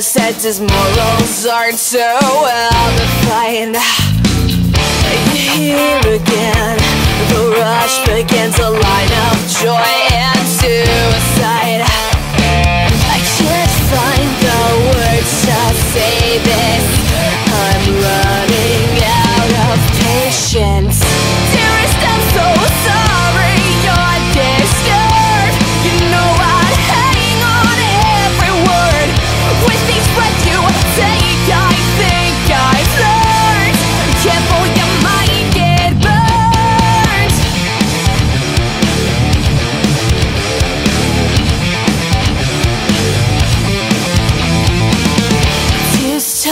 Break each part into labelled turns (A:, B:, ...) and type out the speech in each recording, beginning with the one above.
A: said his morals aren't so well defined. Here again, the rush begins a line of joy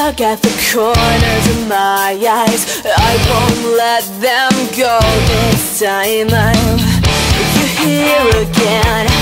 A: stuck at the corners of my eyes. I won't let them go this time. I'm here again